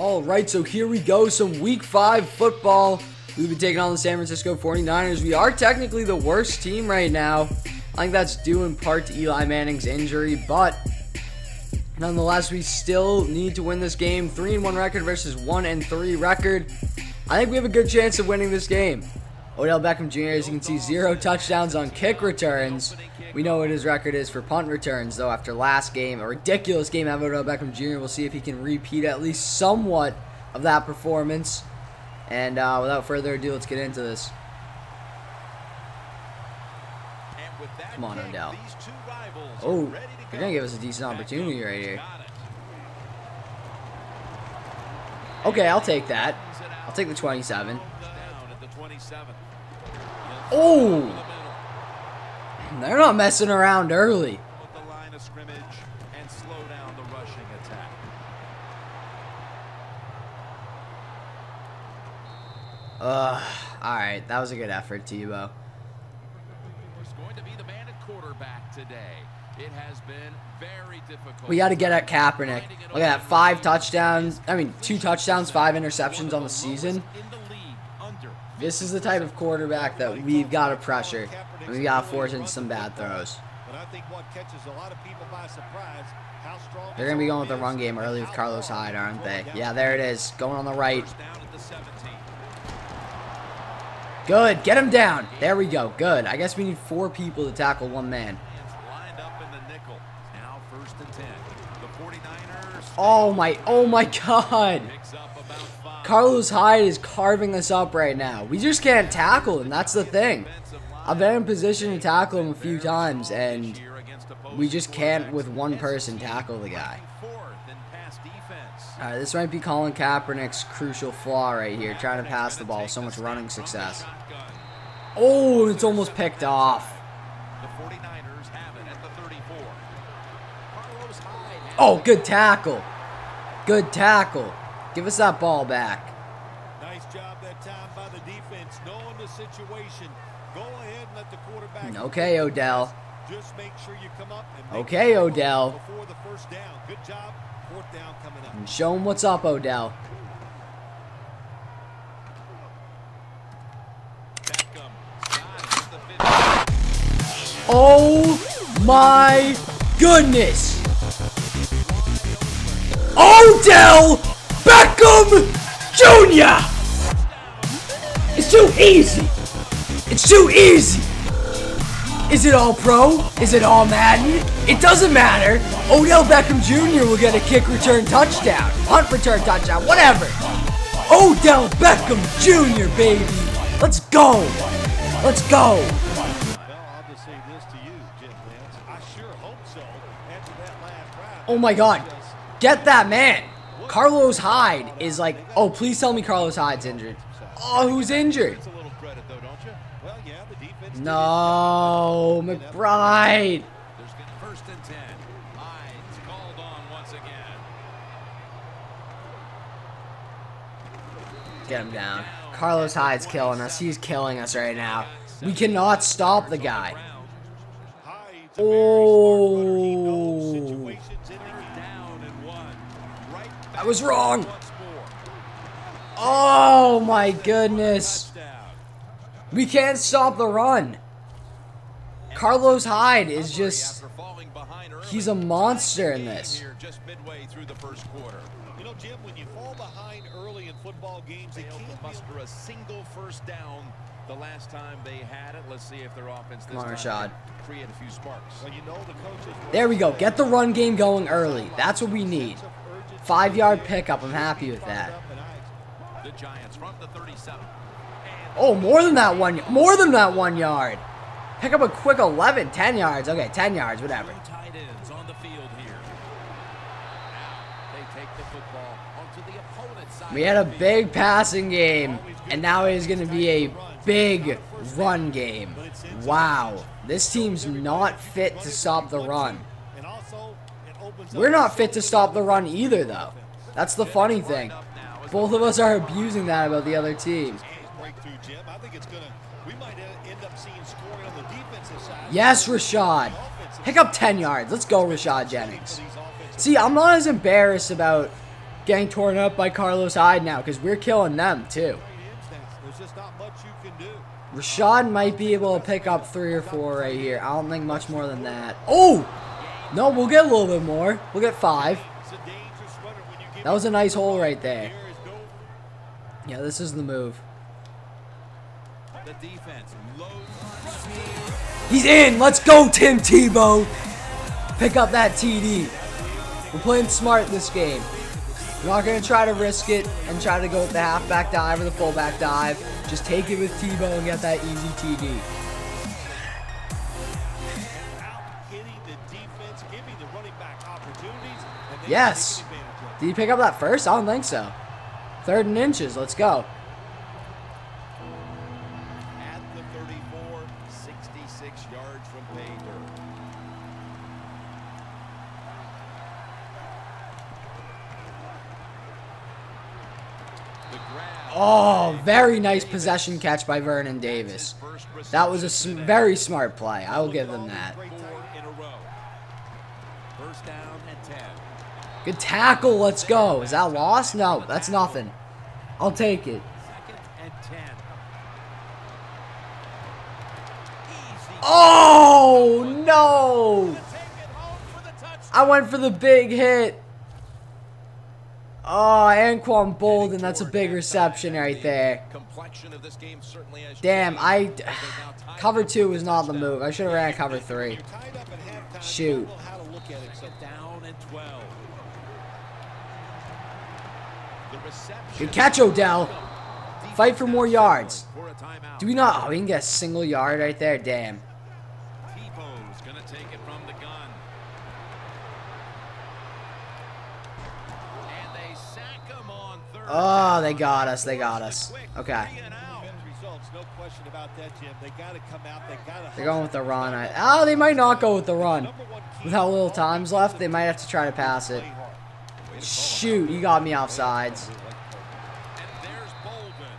All right, so here we go. Some week five football. We've been taking on the San Francisco 49ers. We are technically the worst team right now. I think that's due in part to Eli Manning's injury, but nonetheless, we still need to win this game. 3 and 1 record versus 1 and 3 record. I think we have a good chance of winning this game. Odell Beckham Jr., as you can see, zero touchdowns on kick returns. We know what his record is for punt returns, though, after last game. A ridiculous game out of Odell Beckham Jr. We'll see if he can repeat at least somewhat of that performance. And uh, without further ado, let's get into this. Come on, Odell. Oh, you're going to give us a decent opportunity right here. Okay, I'll take that. I'll take the 27. Oh! They're not messing around early. Uh, all right, that was a good effort, Tebow. We got to get at Kaepernick. Look at that, five touchdowns. I mean, two touchdowns, five interceptions on the season. This is the type of quarterback that we've got to pressure. And we've got to force into some bad throws. They're going to be going with the run game early with Carlos Hyde, aren't they? Yeah, there it is. Going on the right. Good. Get him down. There we go. Good. I guess we need four people to tackle one man. Oh my, oh my god. Carlos Hyde is carving us up right now. We just can't tackle him. That's the thing. I've been in position to tackle him a few times, and we just can't, with one person, tackle the guy. Alright, this might be Colin Kaepernick's crucial flaw right here, trying to pass the ball so much running success. Oh, it's almost picked off. Oh, good tackle. Good tackle. Give us that ball back. Nice job that time by the defense, knowing the situation. Go ahead and let the quarterback. Mm, okay, Odell. Just make sure you come up and okay, Odell. Before the first down. Good job. Fourth down coming up. And show him what's up, Odell. Oh my goodness! Odell Beckham Jr. It's too easy. It's too easy. Is it all pro? Is it all Madden? It doesn't matter. Odell Beckham Jr. will get a kick return touchdown, punt return touchdown, whatever. Odell Beckham Jr., baby. Let's go. Let's go. Oh my god. Get that man. Carlos Hyde is like, oh, please tell me Carlos Hyde's injured. Oh, who's injured? No, McBride. Get him down. Carlos Hyde's killing us. He's killing us right now. We cannot stop the guy. Oh. I was wrong. Oh my goodness. We can't stop the run. Carlos Hyde is just he's a monster in this. You know, Jim, when you fall behind early in football games, they can't muster a single first down the last time they had it. Let's see if their offense Come on, Rashad. create a few sparks. Well, you know the coaches there we go. Get the run game going early. That's what we need. Five yard pickup. I'm happy with that. The Giants from the 37. Oh, more than that one. More than that one yard. Pick up a quick 11, 10 yards. Okay, 10 yards, whatever. Tight ends on the field here. Now they take the football onto the opponent's side. We had a big passing game, and now it is going to be a big run game. Wow. This team's not fit to stop the run. And also, it opens We're not fit to stop the run either, though. That's the funny thing. Both of us are abusing that about the other team. Yes, Rashad. Pick up 10 yards. Let's go, Rashad Jennings. See, I'm not as embarrassed about getting torn up by Carlos Hyde now because we're killing them too. Rashad might be able to pick up three or four right here. I don't think much more than that. Oh! No, we'll get a little bit more. We'll get five. That was a nice hole right there. Yeah, this is the move. He's in. Let's go, Tim Tebow. Pick up that TD. We're playing smart this game. We're not going to try to risk it and try to go with the halfback dive or the fullback dive. Just take it with Tebow and get that easy TD. Yes. take advantage of it. Did he pick up that first? I don't think so. Third and inches. Let's go. at the 34, 66 yards from pay dirt. The grab. Oh, very nice possession catch by Vernon Davis. That was a sm- very smart play. I will give them that. Four in a row. First down and 10. Good tackle. Let's go. Is that lost? No, that's nothing. I'll take it. Second and 10. Easy. Oh, no. I went for the big hit. Oh, Anquan Boldin. That's a big reception right there. Damn. I. Cover two was not the move. I should have ran cover three. Shoot. You don't know how to look at it. So Down and 12. The reception. Good catch, Odell. Fight for more yards. For a timeout. Do we not? Oh, we can get a single yard right there. Damn. Gonna take it from the gun. And they sack him on third. Oh, they got us. They got us. Okay. Three and out. Defense results, no question about that, Jim. They got to come out. They got to. They're going with the run. I, oh, they might not go with the run. With how little time's left, they might have to try to pass it. Shoot, you got me offsides. And there's Boldin.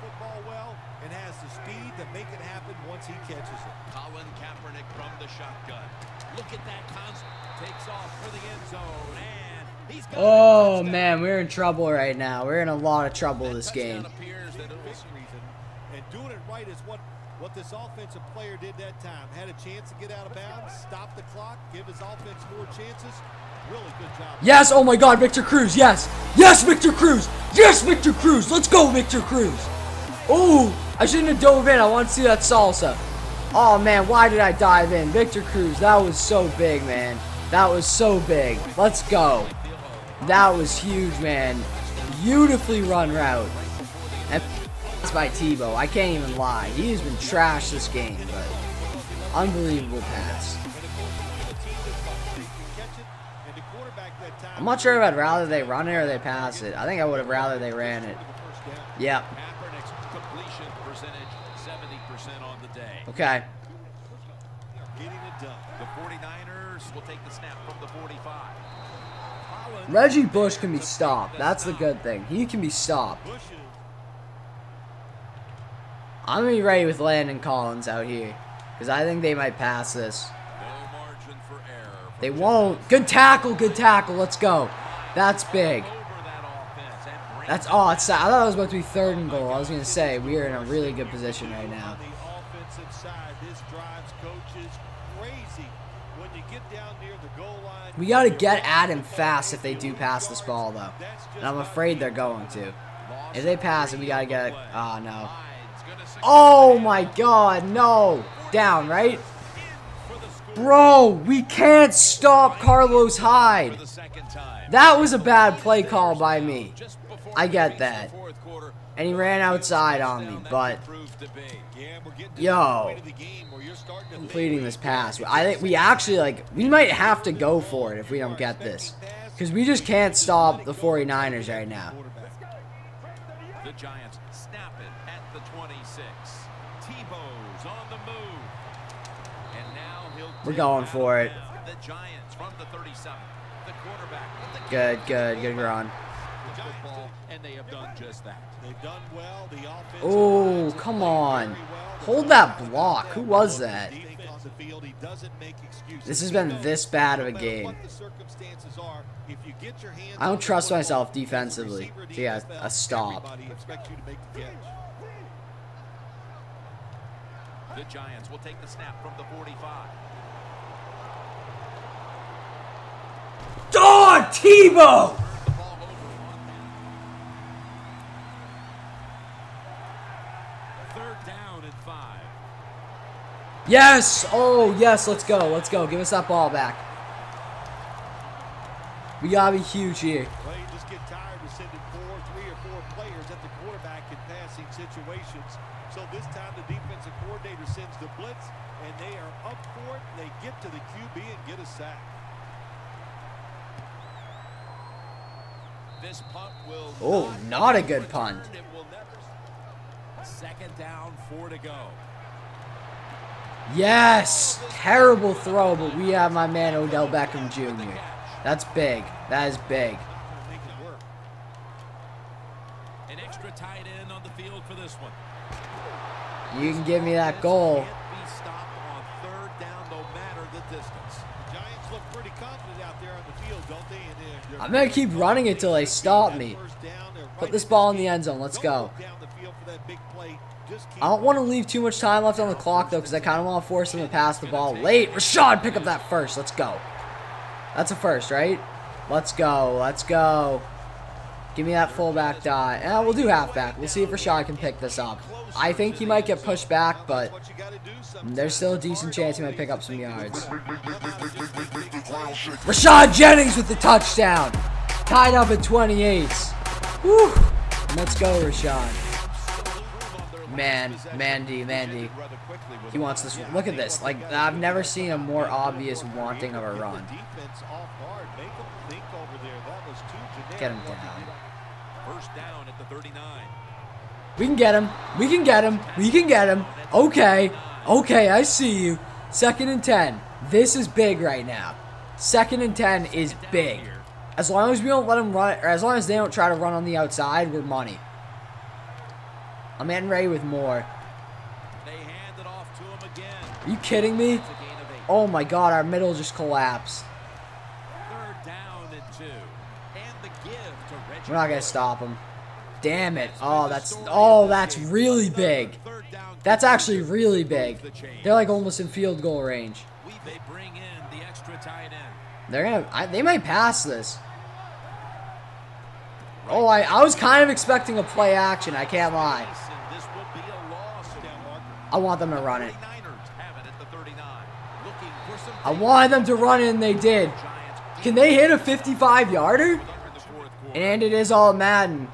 football well and has the speed to make it happen once he catches it. Colin Kaepernick from the shotgun. Look at that concept. Takes off for the end zone. And he's got Oh, man, we're in trouble right now. We're in a lot of trouble this game. Touchdown appears that it was Big reason. And doing it right is what, what this offensive player did that time. Had a chance to get out of bounds, stop the clock, give his offense more chances. Yes, oh my god, Victor Cruz, yes. Yes, Victor Cruz. Yes, Victor Cruz. Let's go, Victor Cruz. Oh, I shouldn't have dove in. I want to see that salsa. Oh, man, why did I dive in? Victor Cruz, that was so big, man. That was so big. Let's go. That was huge, man. Beautifully run route. And it's by Tebow. I can't even lie. He has been trashed this game, but unbelievable pass. I'm not sure if I'd rather they run it or they pass it. I think I would have rather they ran it. Yep. Kaepernick's completion percentage 70% on the day. Okay. Getting it done. The 49ers will take the snap from the 45. Collins Reggie Bush can be stopped. That's the good thing. He can be stopped. I'm gonna be ready with Landon Collins out here. Because I think they might pass this. No margin for error. from They won't. Good tackle, good tackle. Let's go. That's big. Over that offense and brings That's oh, it's. I thought it was about to be third and goal. I was gonna say we are in a really good position right now. The offensive side, this drives coaches crazy when you get down near the goal line. We gotta get at him fast if they do pass this ball though, and I'm afraid they're going to. If they pass it, we gotta get. Oh no. Hyde's gonna secure Oh my God, no! Down, right? For the score Bro, we can't stop Carlos Hyde. the second time. That was a bad play call by me. I get that. the fourth quarter, And he ran outside on me, but proved to be. Yeah, we're getting to Yo. the point of the game where you're starting to completing this pass. I think we actually like we might have to go for it if we don't get this. Cuz we just can't stop the 49ers right now. The Giants We're going for it. now The Giants from the 37. The quarterback with the Good, good, good run. football, and they have done just that. They've done well. The offense. Oh, come on. Hold that block. Who was that? Defense the field. He doesn't make excuses. This has been this bad of a game. what the circumstances are, if you get your hands I don't trust myself defensively receiver in to get a stop. Everybody expects you to make the catch. The Giants will take the snap from the 45. Oh, Tebow! The ball over on them. Third down and five. Yes! Oh, yes, let's go. Let's go. Give us that ball back. We gotta be huge here. Well, you just get tired of sending four, three or four players at the quarterback in passing situations. So this time the defensive coordinator sends the blitz, and they are up for it. They get to the QB and get a sack. This punt will Oh, not a good punt. It will never... Second down, four to go. Yes! Terrible throw, but we have my man Odell Beckham Jr. That's big. That is big. Not gonna make it work. An extra tight end on the field for this one. You can give me that goal. I'm gonna keep running it till they stop me. Put this ball in the end zone. Let's go. I don't want to leave too much time left on the clock, though, because I kind of want to force them to pass the ball late. Rashad, pick up that first. Let's go. That's a first, right? Let's go. Let's go. Give me that fullback die. And we'll do halfback. We'll see if Rashad can pick this up. I think he might get pushed back, but there's still a decent chance he might pick up some yards. Rashad Jennings with the touchdown. Tied up at 28. Whew. Let's go, Rashad. Man, Mandy, Mandy. He wants this. Look at this. Like, I've never seen a more obvious wanting of a run. Get him down. First down at the 39. We can get him. We can get him. We can get him. Okay. Okay, I see you. Second and 10. This is big right now. Second and 10 is big. As long as we don't let them run, or as long as they don't try to run on the outside, we're money. I'm getting ready with more. They hand it off to him again. Are you kidding me? It's a gain of eight. Oh my god, our middle just collapsed. Third down and two. And the give to We're not gonna stop him. Damn it. Oh, that's oh, that's really big. That's actually really big. They're like almost in field goal range. They bring in the extra tight end. They're gonna. I, they might pass this. Oh, I, I was kind of expecting a play action. I can't lie. And this will be a loss down marker. I want them to run it. 49ers have it at the 39. Looking for some I wanted them to run it, and they did. Can they hit a 55 yarder? under the fourth quarter. And it is all Madden.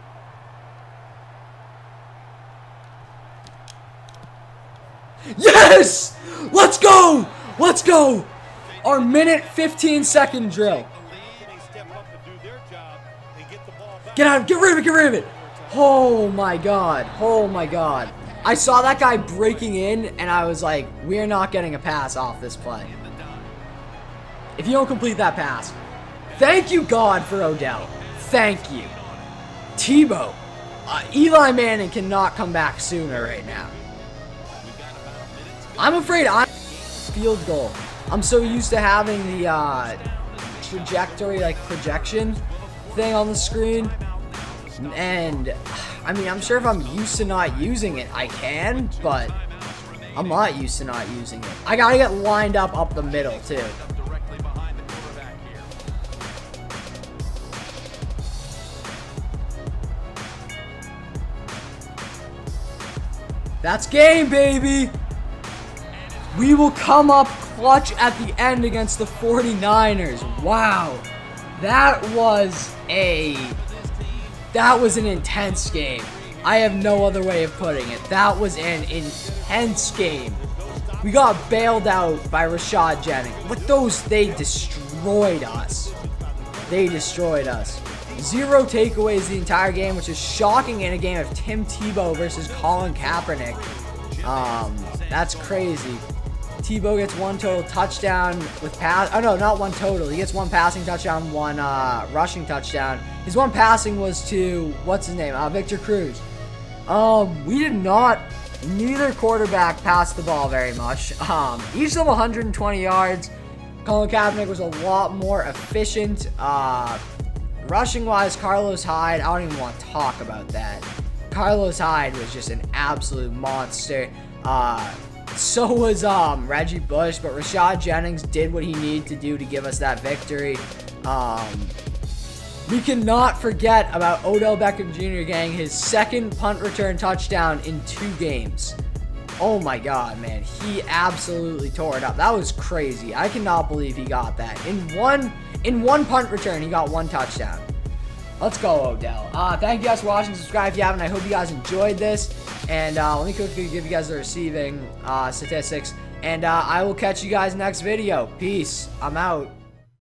Yes! Let's go! Let's go! Our minute 15 second drill. Get out! Get rid of it! Get rid of it! Oh my god! Oh my god! I saw that guy breaking in, and I was like, "We're not getting a pass off this play." If you don't complete that pass, thank you God for Odell. Thank you, Tebow. Uh, Eli Manning cannot come back sooner right now. I'm afraid I field goal. I'm so used to having the uh, trajectory, like projection thing on the screen. And I mean, I'm sure if I'm used to not using it, I can, but I'm not used to not using it. I gotta get lined up up the middle too. That's game, baby. We will come up clutch at the end against the 49ers. Wow. That was a that was an intense game. I have no other way of putting it. That was an intense game. We got bailed out by Rashad Jennings. With those, they destroyed us. They destroyed us. Zero takeaways the entire game, which is shocking in a game of Tim Tebow versus Colin Kaepernick. Um, that's crazy. Tebow gets one total touchdown with pass. Oh no, not one total. He gets one passing touchdown, one uh, rushing touchdown. His one passing was to what's his name? Uh, Victor Cruz. Um, we did not Neither quarterback passed the ball very much. Um, each of them 120 yards. Colin Kaepernick was a lot more efficient. Uh, rushing wise, Carlos Hyde, I don't even want to talk about that. Carlos Hyde was just an absolute monster. Uh, so was um, Reggie Bush, but Rashad Jennings did what he needed to do to give us that victory. Um, we cannot forget about Odell Beckham Jr. getting his second punt return touchdown in two games. Oh my god, man. He absolutely tore it up. That was crazy. I cannot believe he got that. In one in one punt return, he got one touchdown. Let's go, Odell. Uh, thank you guys for watching. Subscribe if you haven't. I hope you guys enjoyed this. And uh, let me quickly give you guys the receiving uh, statistics. And uh, I will catch you guys next video. Peace. I'm out.